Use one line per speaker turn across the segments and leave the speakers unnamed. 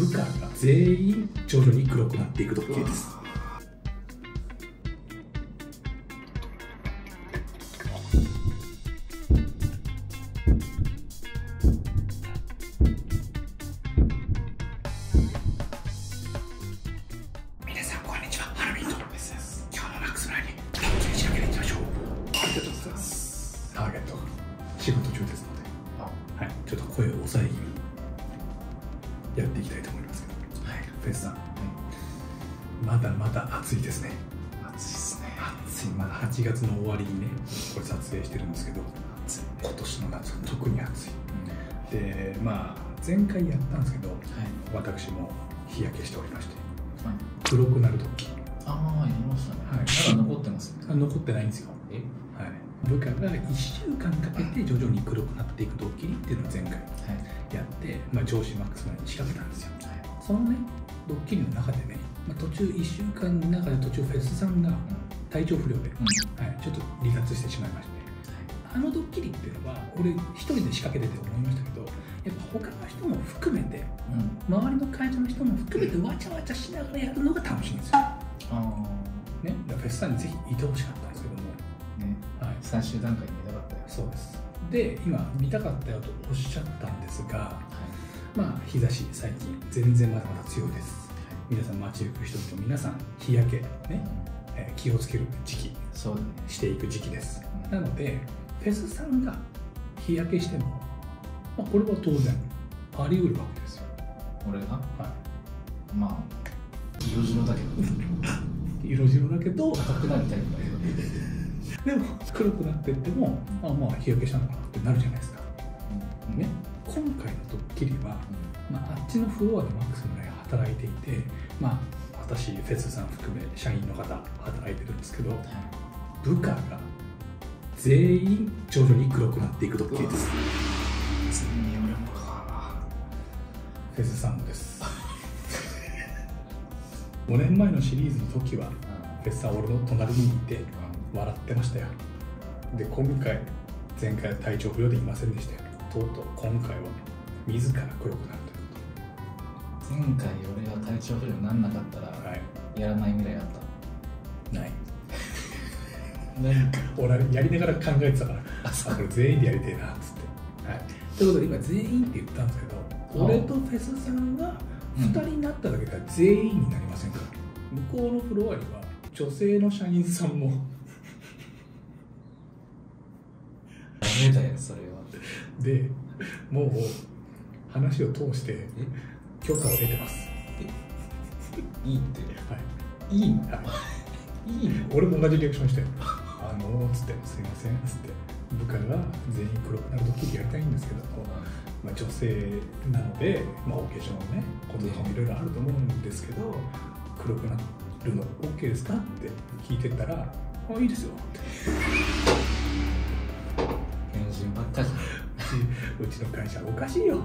部下が全員徐々に黒くなっていく時計です。でまあ前回やったんですけど
はい。
私も日焼けしておりまして
はい。
黒くなる時。
ああやりましたね。
はい。
まだ残ってます
残ってないんですよ。
え？
はい。部下が1週間かけて徐々に黒くなっていくドッキリっていうのを前回
はい。
やって、まあ、上司マックスまでに仕掛けたんですよ。
はい。
そのねドッキリの中でね、まあ、途中1週間の中で途中フェスさんが体調不良で、
うん。
はい、ちょっと離脱してしまいましてあのドッキリっていうのは俺一人で仕掛けてて思いましたけどやっぱ他の人も含めて
うん。
周りの会社の人も含めてわちゃわちゃしながらやるのが楽しいんですよ、
あ
ね、だからフェスさんにぜひいてほしかったんですけども、
あね。
はい、
最終段階に見たかったよ。
そうです。で今見たかったよとおっしゃったんですがまあ日差し最近全然まだまだ強いです。皆さん街行く人々皆さん日焼けね、えー気をつける時期。
そうだね。
していく時期です。
うん。
なのでフェスさんが日焼けしても、まあ、これは当然あり得るわけですよ、
俺が？
は
まあ色白だけど。
い、色白だけど
赤くなるタイプだけど
でも黒くなってってもあまあ日焼けしたのかなってなるじゃないですか。
うん。
ね。今回のドッキリは、まあ、あっちのフロアでマックスのね働いていてまあ私フェスさん含め社員の方働いてるんですけど
はい。
部下が全員徐々に黒くなっていくドッキリです。
ついに俺もか
フェスさんもです。5年前のシリーズの時はフェスさん俺の隣にいて笑ってましたよ。で今回前回体調不良でいませんでしたよ。とうとう今回は自ら黒くなるというこ
前回俺が体調不良になんなかったら
とはい。
やらない未来あっ
ない。
た何か
俺やりながら考えてたから
あ
これ全員でやりてえなっつって。はい。ということで今全員って言ったんですけど
あ。
俺とフェスさんが2人になっただけでは全員になりませんか？ら向こうのフロアには女性の社員さんも。
ダメだよそれは。
でもう話を通して許可を得てます、
いいって。
はい。
いいの
はい。
いの？
俺も同じリアクションして「あのー」つって「すいません」つって部下が全員黒くなるドッキリやりたいんですけど、まあ、女性なので、まあ、お化粧のねこととかもいろいろあると思うんですけど黒くなるの OK ですかって聞いてたら「あいいですよ」って。
変人ばっかじゃん
うちの会社おかしいよ。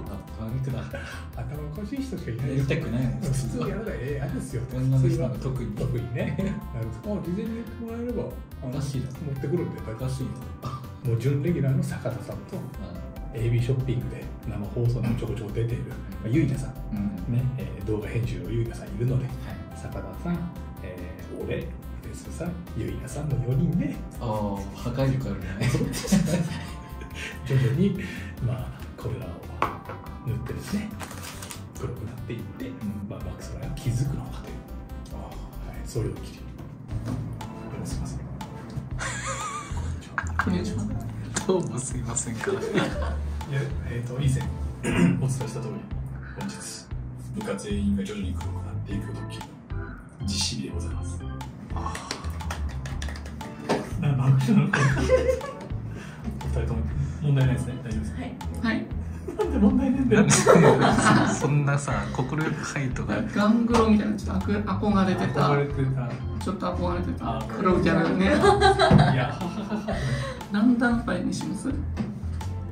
頭おかしい人しかいない
やりたくないもん
普通やらないえ嫌ですよ。
女の人
は
が特に。
特にね。あ事前に言ってもらえれば
おかしいな。
持ってくるんで
おかしいの
もう準レギュラーの坂田さんと AB ショッピングで生放送にちょこちょこ出ている、まあ、ゆいなさん、
うん
ねえー動画編集のゆいなさんいるので
はい。
坂田さん、えー俺フェスさんゆいなさんの4人で
ああ破壊力あるね
徐々に、まあ、これらを塗ってですね黒くなっていって、
ん。
まあ、マックスが気づくのかという、はい、そういうドッキリすいませんこんにちは。
どうもすいませんか。
いや、えー、と以前 お伝えした通り本日部下全員が徐々に黒くなっていくドッキリの実施日でございます。あ。あ爆笑の声。お二人とも問題ないですね。大丈夫です。か
はい。
なんで問題ないんだよ
そんなさ、心よくハイトが
ガングロみたいなちょっと憧憧れてた。
憧れてた。
ちょっと憧れて
あ
た黒キャラね。
いや。はははは
何段階にします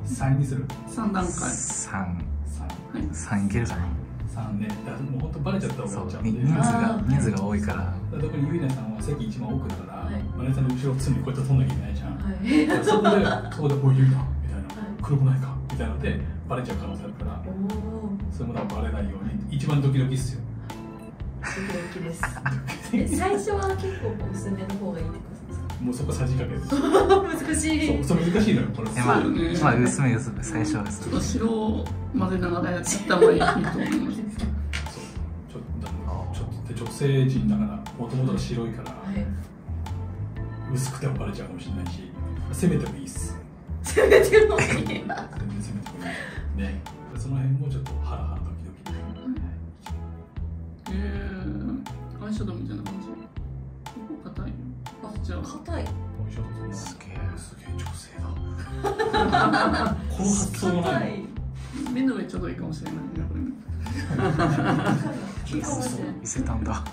？3にする。
3段階。
三。
はい。
三いけるかな。
3ねだもう本当バレちゃった方が
人数が人数が多いから。
特にゆいなさんは席一番奥だから、
はい。
マネさんの後ろを常にこうやって取んなきゃいけないじゃん、
はい。
そこで、そこで、おい、ゆいな、みたいな、
はい
黒くないか？みみたいなのでバレちゃう可能性あるからそういうものはバレないように。一番ドキドキっすよ。
ドキドキです。え最初は結構こう薄めの方がいいってことですか？
もうそこさじ加減です。
難しい。
そうそう難しいのよこれ。
えまあまあ薄め薄め最初は薄め
ちょっと白を混ぜながらやった方がいいと思います
そうちょっとだちょっとで女性陣だからもともとが白いから
はい。
薄くてもバレちゃうかもしれないし攻めてもいいっす
攻めてもいい
全てもいいねその辺もちょっとハラハラドキドキへ、うん
え。ー、アイシャドウみたいな感じ結構硬い
あ
じゃあ
硬い
おいしょそんな
すげえ。
すげえ。女性だこの発想は
硬
ない
い
目の上ちょうどいいかもしれないねこれ
いいかもしれない
伊勢丹だ
あ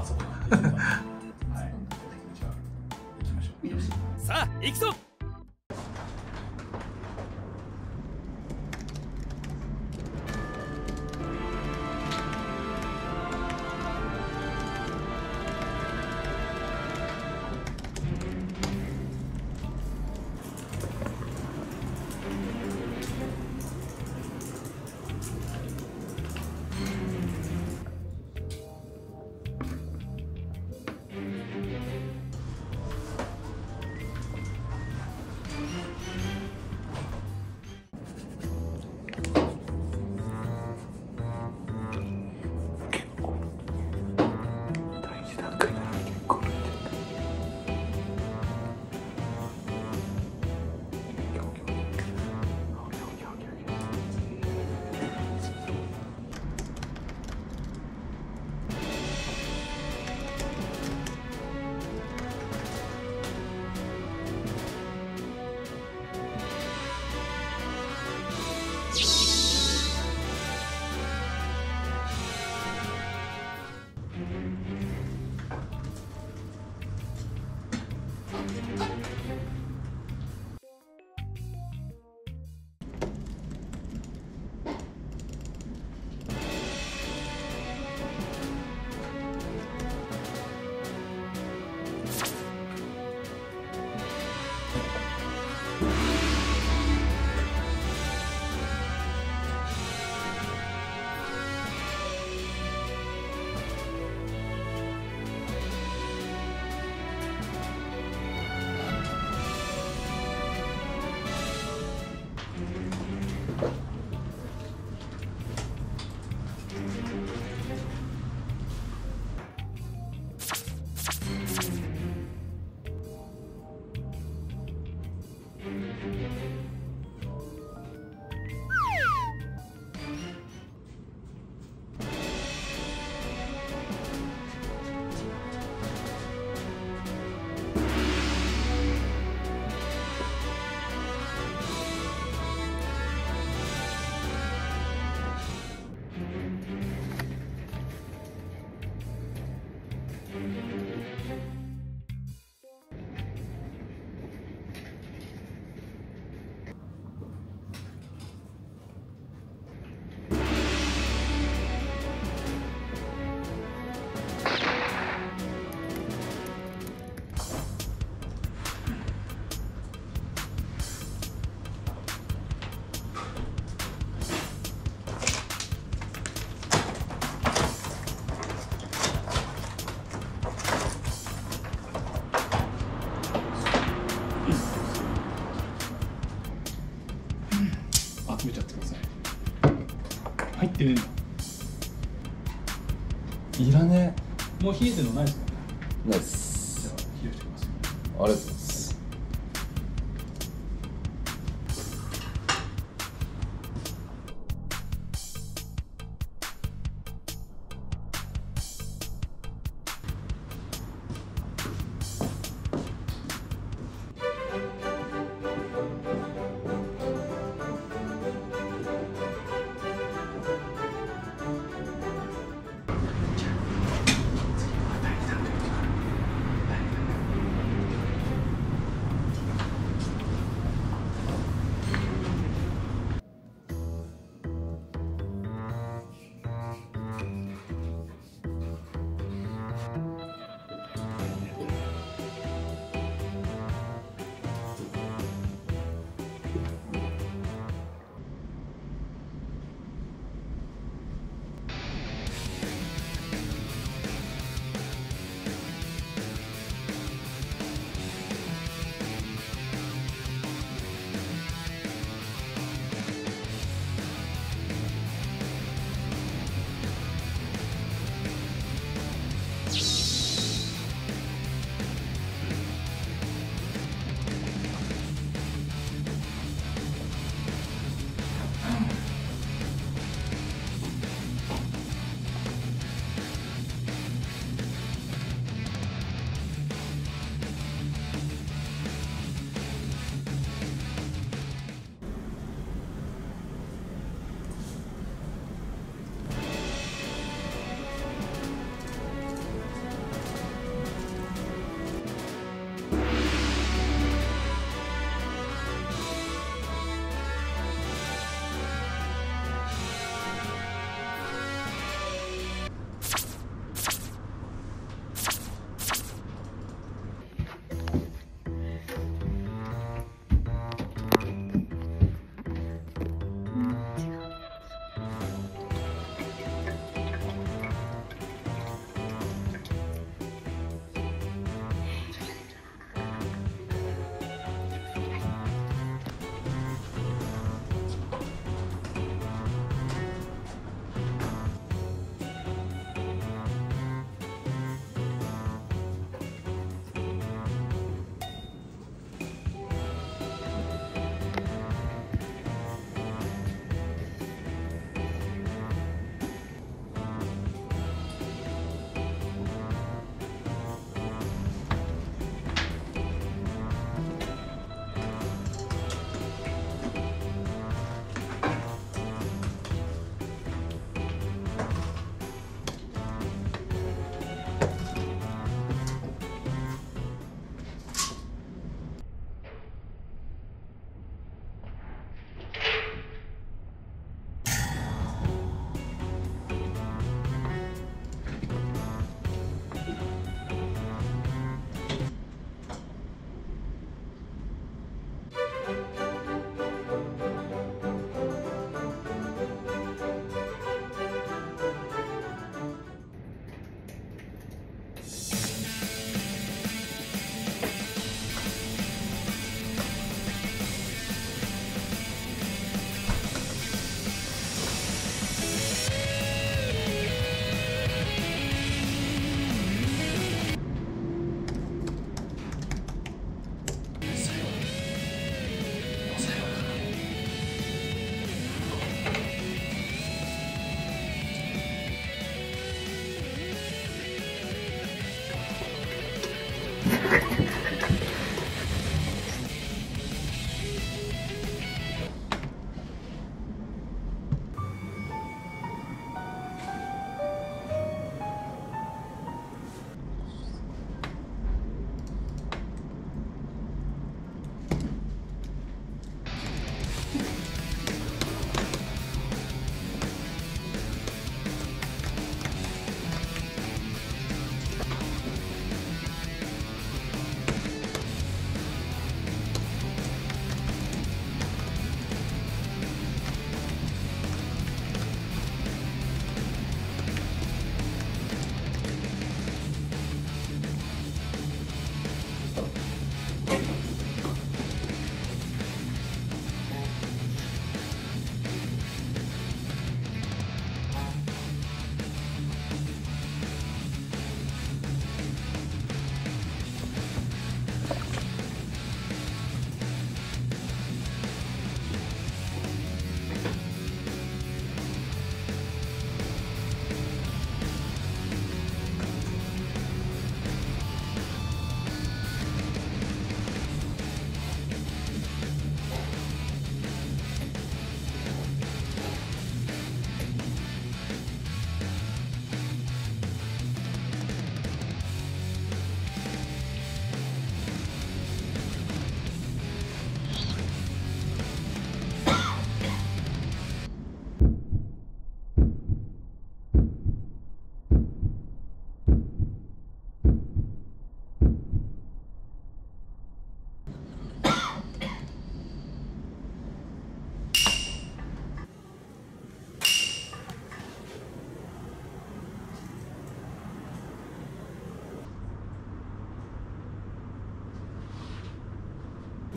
あそこだはいじゃあ行きましょう
よし
さあ行くぞ
もう冷えてるのないです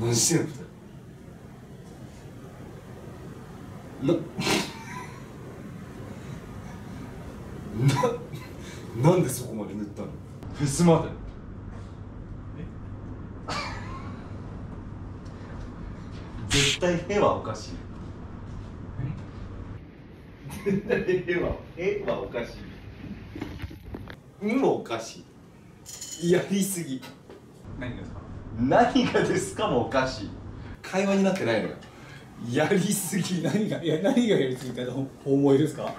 何してんの二人な ななんでそこまで塗ったの？フェスまで。絶対絵はおかしい。絶対絵は絵はおかしい。にもおかしい。やりすぎ。
何ですか？
何がですかもおかしい。会話になってないのよ。やりすぎ。
何がいや何がやりすぎたと思いですか？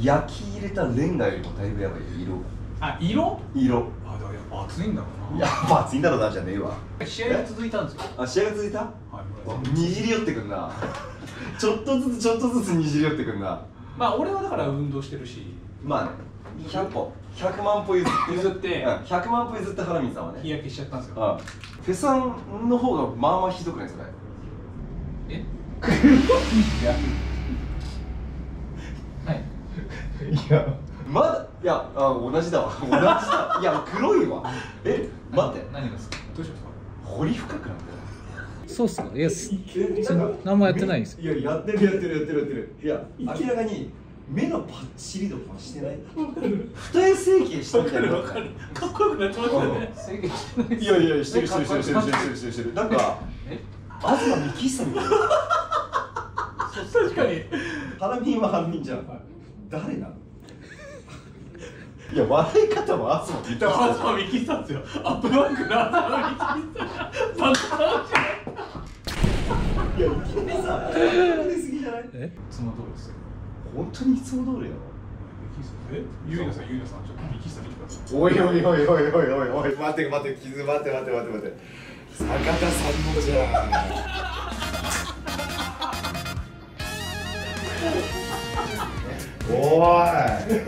焼き入れたレンガよりもだいぶやばいよ
あ色？
色。色
あだからやっぱ暑いんだろう
やっぱ熱いんだろうなじゃねえわ。
な試合が続いたんですよ
あ試合が続いた？
はい。
にじり寄ってくんな。ちょっとずつちょっとずつにじり寄ってくんな。
まあ俺はだから運動してるし。
まあね100歩100万歩譲って
譲って
うん。100万歩譲ってハラミンさんはね。
日焼けしちゃったんですよ。
あフェサンの方がまあまあひどくないそれ
え？
いや。まだいやあ同じだわ。同じだ。いや黒いわ。え？待って。
何がですか？
どうしますか？
彫り深くなって
そうっすか？いやす
る
何もやってないです
いややってるやってるやってるやってる。いや明らかに目のパッチリ度はしてない？二重整形したみたいな。
かっこよくなってましたね。
制限してない
いやいやしてるしてるしてるしてるしてるしてる。してるなんか
え？
東幹久みたいな。
確かに。
ハラミンはハラミンじゃん。誰なの？いや笑い方も東幹久
東幹久ですよ。アップバックの東幹久がバッタ
いやいきなりさ出すぎじゃない？
え？
その通りですよ
本当にいつも通りなの
えゆいなさんゆいなさんちょっと幹久見てください
おいおいおいおいおいおいおい。待って待って傷待って待って待って待って。坂田さんのじゃん。おい。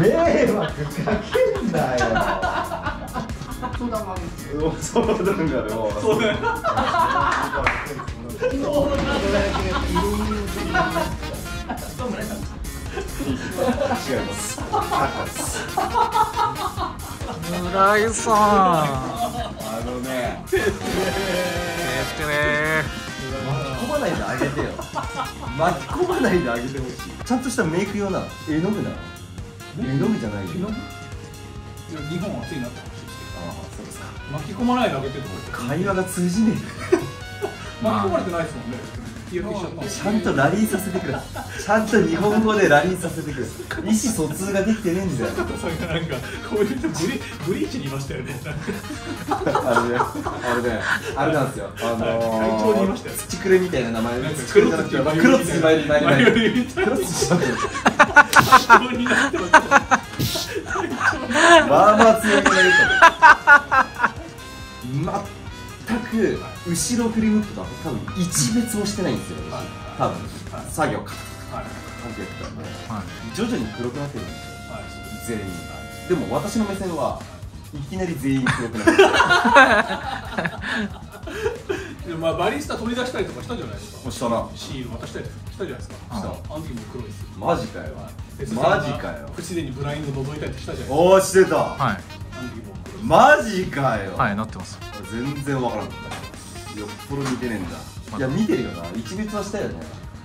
迷惑かけんなよ。そうなんだ。よそうだ 違います赤です
村井さん
あのね
やってね
巻き込まないであげてよ巻き込まないであげてほしいちゃんとしたメイク用なの絵の具なの絵の具じゃないよ
日本は暑いなって話です
ああそうですか
巻き込まないであげてる
会話が通じね
巻き込まれてないですもんねちゃ
んとラリーさせてくれ。ちゃんと日本語でラリーさせてくれ。意思疎通ができてねえんだよ。
それがなんかこういう人ブリブリーチにいましたよね。
あれねあれねあれなんですよ。あの
会長にいましたよ
土くれみたいな名前
なんか
土くれじゃなくて黒土マイルマイルマイル
マイルみたいな
黒土じゃなくて
会長 になってます。
まあまあ強気がいいと全く後ろ振り向くと多分一別もしてないんですよ多分作業カタカタカタカタってやって。たんで
はい
徐々に黒くなってるんですよ
はい
全員でも私の目線はいきなり全員黒くなってる
でもまあバリスタ取り出したりとかしたじゃないですか。
もうしたな。
シール渡したりしたじゃないですか。
した
あの時も黒いですよ。
マジかよ。
で
マジかよ
不自然にブラインド覗いたりしたじゃないですか。
おおしてた。
はい。
あの時も黒い。
マジかよ。
はいなってます
全然わからん。かったよっぽど見てねえんだ。いや見てるよな。一別はしたよね。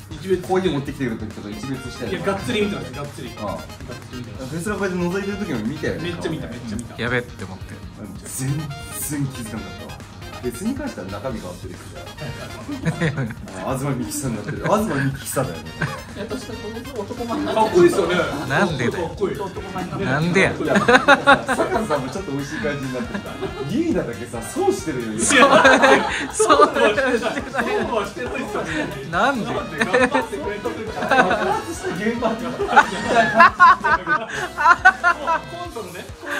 一別。
コーヒー持ってきてくれた時とか一別したよね。
いやがっつり見てますがっつり。
ああ。フェスラこうやって覗いてる時も見たよね。
めっちゃ見ためっちゃ見た。
やべって思って。
全然気づかなかった。わ別に関しては中身変わってるからあ東美樹さんになって。る東美樹さんだよね。
いや確かに男前にな
かっこいい。ですよね
なんでだよ
な
んでや。
いや坂田さんもちょっと美味しい感じになってるリーダーだけさ損してるよ。
いやそうはしてないそうはしてないで？すよね
なんで？
頑張ってくれて。るから
爆発した現場
コントのねコ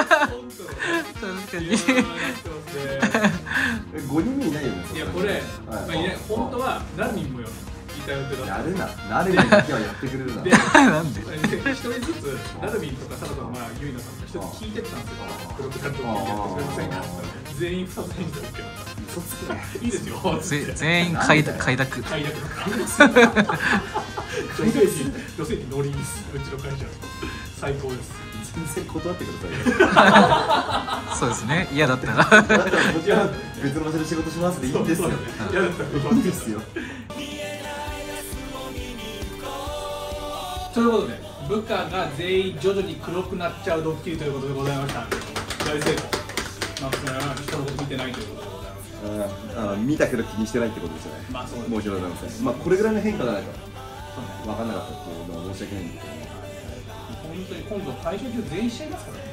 ントのね
確かに
いやーなってますね。
5人目いないよね
いやこれ、
はい。
まあ、いない。本当は何人もよい
やるな。なるにだけはやってくれるな。
で
なんで？
一人ずつナルミンとかサラとかまあユイナさんとか一人聞いてったんですよ。黒くなると思ってくれませんか全員二つ返事で OK だっ
嘘つくね
たいいですよ。
ぜ全員快諾快諾。
快諾とか。女性陣女性陣ノリいいっす。うちの会社。最高です
全然断ってくださいよ。
そうですね。嫌だったら
だったらもちろん別の場所で仕事しますでいいんですよ。
嫌だったら
いいんですよ。
ということで部下が全員徐々に黒くなっちゃうドッキリということでございました。大成功。まあ人のこと見てないということでございました
あーあー見たけど気にしてないってことですよね。
まあそうです
申し訳ございません。まあこれぐらいの変化がないと分かんなかったっていうのは申し訳ないんですけど
本当に今度大賞中全員しちゃいますからね。
う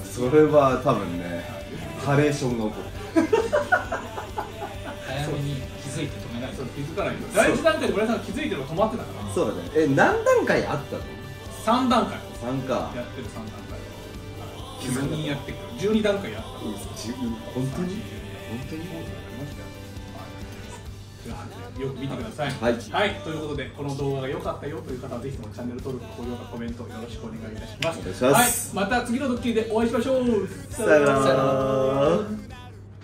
んそれは多分ねハレーションが起こる。
早めに気づいて止めない
気づかないと第一段階で村井さんが気づいてるのが止まってたから。
そうだね。え何段階あったの
？3段階。
3か。
やってる3段階。
気づかなかった
12やってる。から12段階やった
です本当に本当に？
よく見てください。
はい
ということで、この動画が良かったよという方は、ぜひともチャンネル登録、高評価、コメントよろしくお願いいたします。
お願いします
はい、また次のドッキリでお会いしましょう。
さよなら